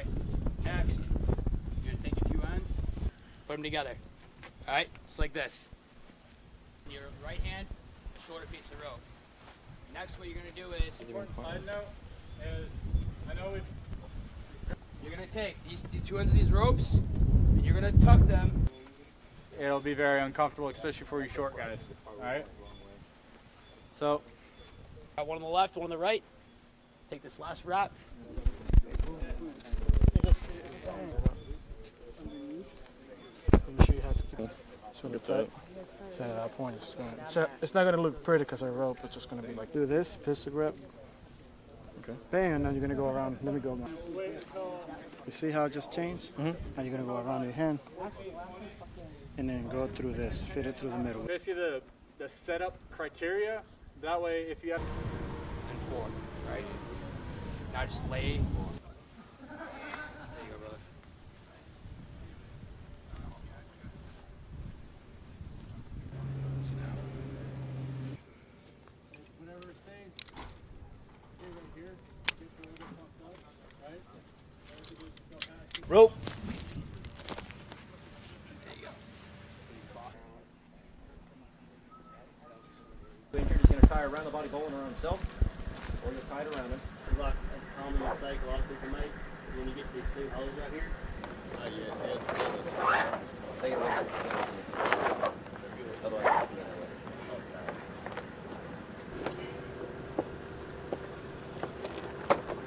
right? Next, you're gonna take a few ends, put them together. All right, just like this. Your right hand, a shorter piece of rope. Next, what you're gonna do is. Important side note is, I know we You're gonna take these two ends of these ropes, and you're gonna tuck them. It'll be very uncomfortable, especially for you short guys. All right. So. One on the left, one on the right. Take this last wrap. You sure you have to keep swing it tight. So at that point, it's, gonna, so it's not gonna look pretty because of rope. It's just gonna be like do this, pistol grip. Okay. Bang, and then you're gonna go around. Let me go. Now. You see how it just changed? Mm-hmm. Now you're gonna go around your hand, and then go through this, fit it through the middle. basically the the setup criteria. That way, if you have and four, right? Now just lay. There you go, brother. whatever stays, stay right here. Get the little pumped up, right? Rope. There you go. You're going to tie around the body bowling around himself, or you tie it around him. like that's a common mistake a lot of people make when you get these two holes right here. Uh, yeah, head, head, Take it away. Otherwise, it's gonna go.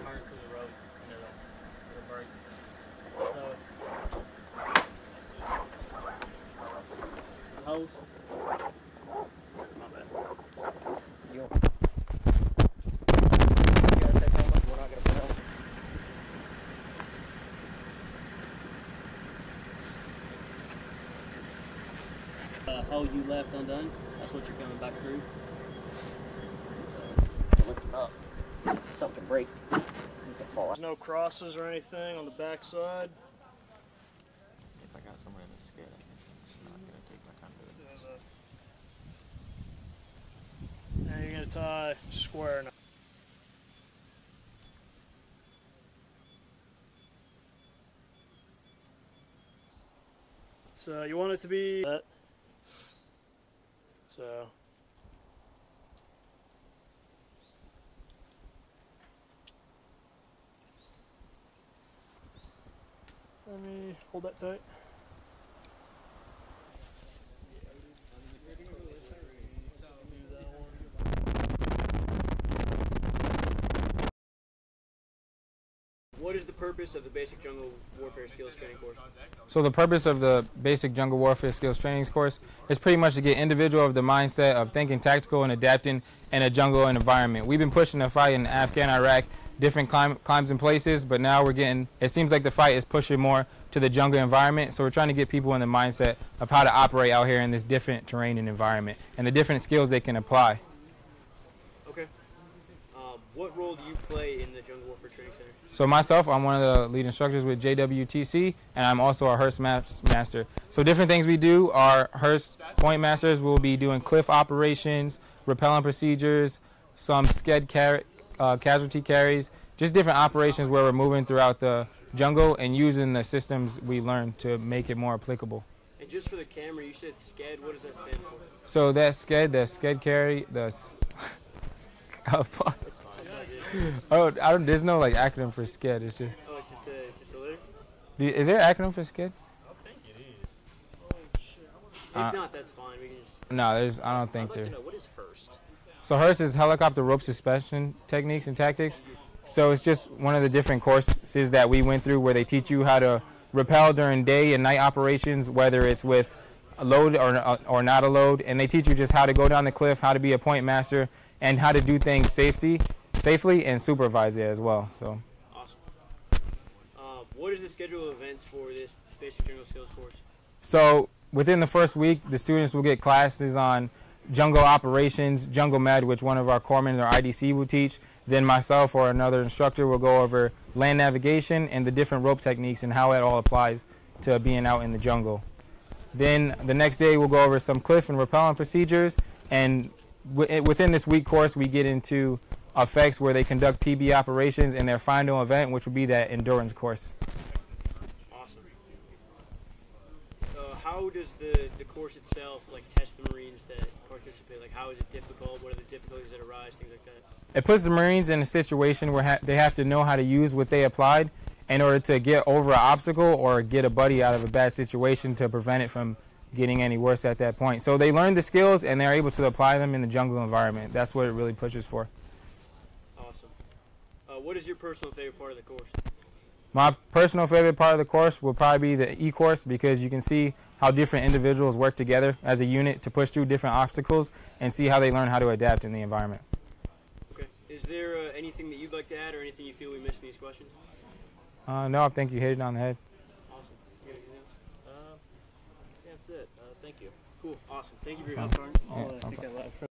turn to the rope, and it'll, it'll break. So, holes. My bad. You guys take how much? We're not going to put out. Uh, hole you left undone, that's what you're coming back through. to lift him up. Something break. You can fall out. There's no crosses or anything on the back side. If I got somewhere that's scared, I'm not gonna take my time to it. And you're gonna tie square now. So you want it to be that. So. Let me hold that tight. Is the purpose of the basic jungle warfare skills training course? So the purpose of the basic jungle warfare skills trainings course is pretty much to get individual of the mindset of thinking tactical and adapting in a jungle environment. We've been pushing the fight in Afghan, Iraq, different clim- climes and places, but now we're getting. It seems like the fight is pushing more to the jungle environment. So we're trying to get people in the mindset of how to operate out here in this different terrain and environment, and the different skills they can apply. What role do you play in the jungle warfare training center? So myself, I'm one of the lead instructors with JWTC, and I'm also a HRST Maps Master. So different things we do are HRST Point Masters. We'll be doing cliff operations, rappelling procedures, some sked car- uh, casualty carries, just different operations where we're moving throughout the jungle and using the systems we learned to make it more applicable. And just for the camera, you said SKED. What does that stand for? So that sked, the sked carry, the s- oh, pause. oh, I don't, there's no like acronym for sked. It's just Oh, it's just a, it's just a letter. Is there an acronym for sked? If Uh, not, that's fine. We can just. No, there's. I don't I'd think like there. to know what is HRST. So HRST is helicopter rope suspension techniques and tactics. So it's just one of the different courses that we went through where they teach you how to rappel during day and night operations, whether it's with a load or or not a load, and they teach you just how to go down the cliff, how to be a point master, and how to do things safety, safely, and supervise it as well. So. Awesome. Um, what is the schedule of events for this basic jungle skills course? So within the first week, the students will get classes on jungle operations, jungle med, which one of our corpsmen or IDC will teach. Then myself or another instructor will go over land navigation and the different rope techniques and how it all applies to being out in the jungle. Then the next day we'll go over some cliff and rappelling procedures, and wi- within this week course we get into effects where they conduct PB operations in their final event, which will be that endurance course. Awesome. Uh, how does the the course itself like test the Marines that participate? Like, how is it difficult? What are the difficulties that arise? Things like that. It puts the Marines in a situation where ha- they have to know how to use what they applied in order to get over an obstacle or get a buddy out of a bad situation to prevent it from getting any worse at that point. So they learn the skills and they're able to apply them in the jungle environment. That's what it really pushes for. Awesome. Uh, what is your personal favorite part of the course? My personal favorite part of the course will probably be the e-course because you can see how different individuals work together as a unit to push through different obstacles and see how they learn how to adapt in the environment. Okay. Is there uh, anything that you'd like to add, or anything you feel we missed in these questions? Uh, no, I think you hit it on the head. Awesome. You got? Uh, yeah, that's it. Uh, thank you. Cool. Awesome. Thank you for your help, Sergeant. Yeah, no problem.